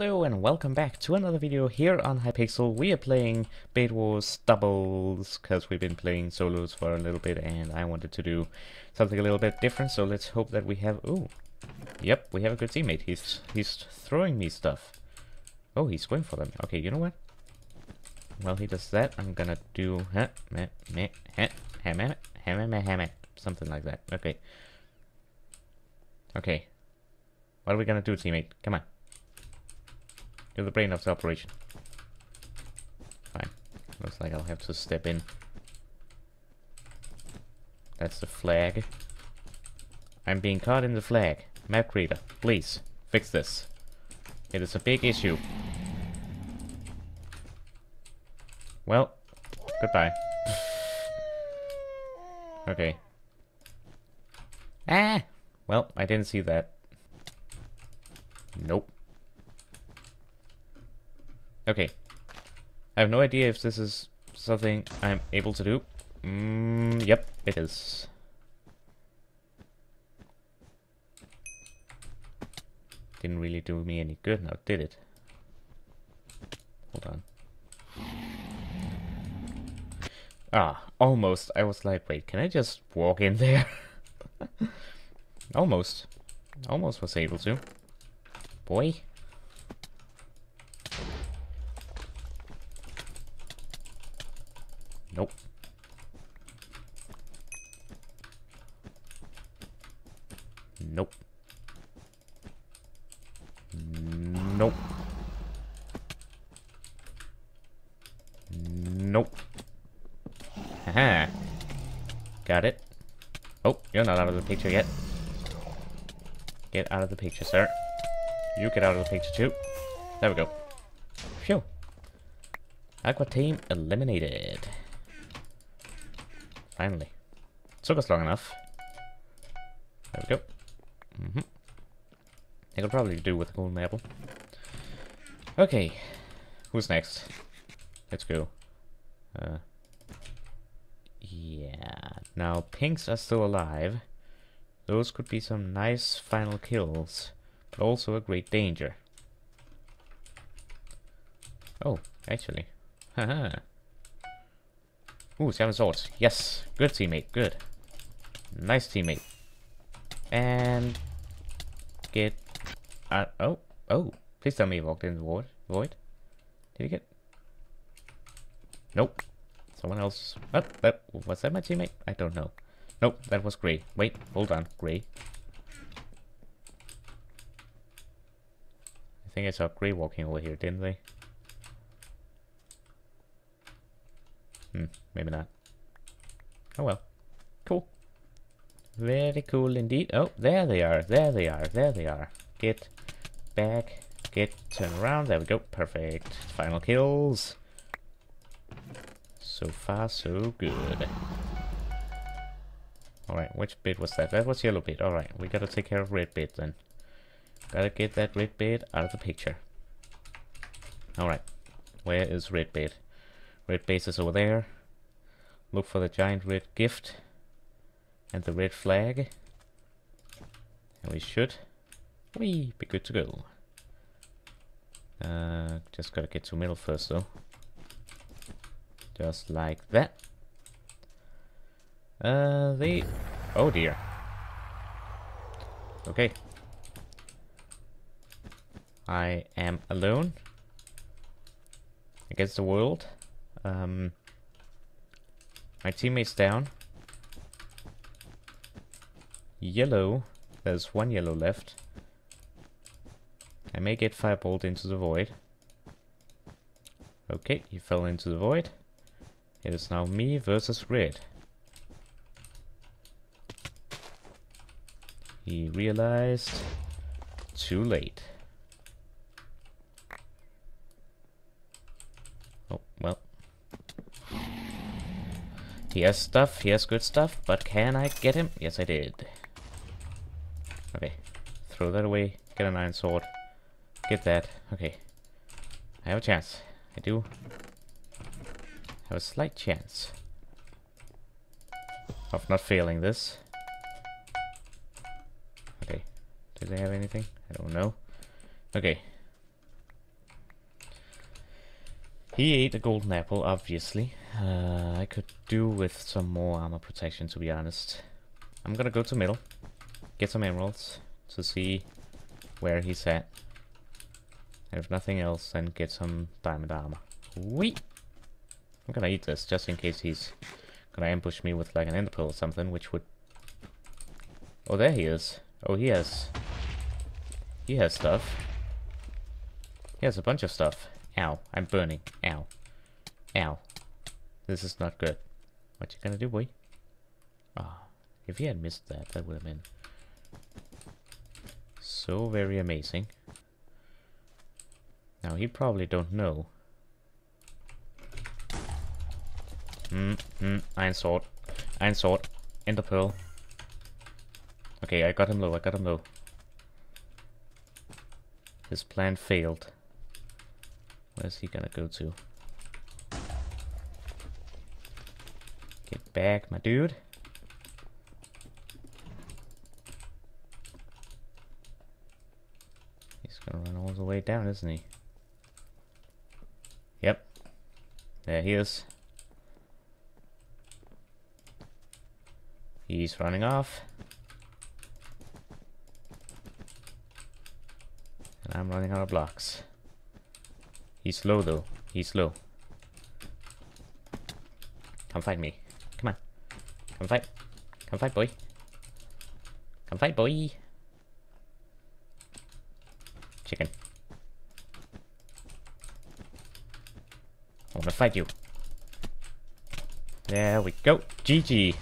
Hello and welcome back to another video here on Hypixel. We are playing Bed Wars doubles because we've been playing solos for a little bit and I wanted to do something a little bit different. So let's hope that we have... Ooh, yep, we have a good teammate. He's he's throwing me stuff. Oh, he's going for them. Okay, you know what? While he does that, I'm gonna do... Huh, meh, meh, heh, something like that. Okay. Okay. What are we gonna do, teammate? Come on. You're the brain of the operation. Fine. Looks like I'll have to step in. That's the flag. I'm being caught in the flag. Map creator, please, fix this. It is a big issue. Well, goodbye. okay. Ah! Well, I didn't see that. Nope. Okay. I have no idea if this is something I'm able to do. Mm, yep, it is. Didn't really do me any good now, did it? Hold on. Ah, almost. I was like, wait, can I just walk in there? almost. Almost was able to. Boy. Nope. Nope. Nope. Nope. Haha. Got it. Oh, you're not out of the picture yet. Get out of the picture, sir. You get out of the picture too. There we go. Phew. Aqua team eliminated. Finally. Took us long enough. There we go. Mm -hmm. I could probably do with a golden apple. Okay. Who's next? Let's go. Uh, yeah. Now, pinks are still alive. Those could be some nice final kills, but also a great danger. Oh, actually. Haha. Ooh, seven swords. Yes. Good teammate. Good. Nice teammate. And get uh, oh, oh. Please tell me he walked in the void. Void. Did he get? Nope. Someone else. Oh, that was that my teammate? I don't know. Nope, that was Gray. Wait, hold on, Gray. I think I saw Gray walking over here, didn't they? Hmm, maybe not. Oh well. Cool. Very cool indeed. Oh, there they are. There they are. There they are. Get back. Get turn around. There we go. Perfect. Final kills. So far, so good. Alright, which bit was that? That was yellow bit. Alright, we gotta take care of red bit then. Gotta get that red bit out of the picture. Alright, where is red bit? Red base is over there. Look for the giant red gift and the red flag. And we should we be good to go. Uh, just gotta get to middle first though. Just like that. Uh, they... Oh dear. Okay. I am alone against the world. Um, my teammate's down. Yellow. There's one yellow left. I may get fireballed into the void. Okay, he fell into the void. It is now me versus red. He realized too late. Oh, well. He has stuff, he has good stuff, but can I get him? Yes, I did. Okay, throw that away, get an iron sword. Get that, okay. I have a chance. I do have a slight chance of not failing this. Okay, do they have anything? I don't know. Okay, He ate a golden apple, obviously. Uh, I could do with some more armor protection, to be honest. I'm gonna go to middle, get some emeralds to see where he's at. And if nothing else, then get some diamond armor. Wait! I'm gonna eat this, just in case he's gonna ambush me with like an ender pearl or something, which would... Oh, there he is. Oh, he has... He has stuff. He has a bunch of stuff. Ow, I'm burning. Ow. Ow. This is not good. What you gonna do, boy? Ah, oh, if he had missed that, that would have been so very amazing. Now, he probably don't know. Hmm, hmm, Iron Sword. Iron Sword. Ender Pearl. Okay, I got him low, I got him low. His plan failed. Where's he gonna go to? Get back, my dude. He's gonna run all the way down, isn't he? Yep. There he is. He's running off. And I'm running out of blocks. He's slow though. He's slow. Come fight me. Come on. Come fight. Come fight, boy. Come fight, boy. Chicken. I wanna fight you. There we go. GG.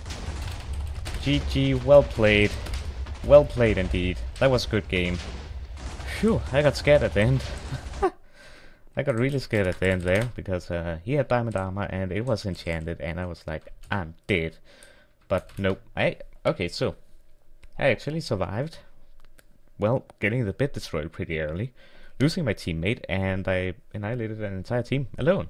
GG, well played. Well played indeed. That was a good game. Phew, I got scared at the end. I got really scared at the end there because uh, he had diamond armor and it was enchanted and I was like, I'm dead. But nope. I okay, so I actually survived. Well, getting the bit destroyed pretty early, losing my teammate, and I annihilated an entire team alone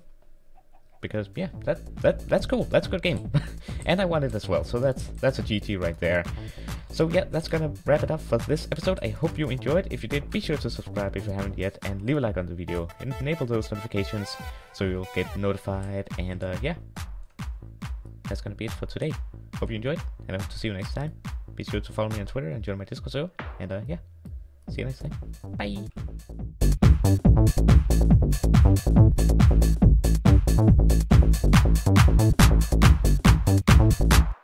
because yeah, that that that's cool. That's a good game, and I won it as well. So that's that's a GT right there. So yeah, that's gonna wrap it up for this episode. I hope you enjoyed. If you did, be sure to subscribe if you haven't yet, and leave a like on the video, and enable those notifications so you'll get notified. And uh, yeah, that's gonna be it for today. Hope you enjoyed, and I hope to see you next time. Be sure to follow me on Twitter and join my Discord server. And uh, yeah, see you next time. Bye. Thank you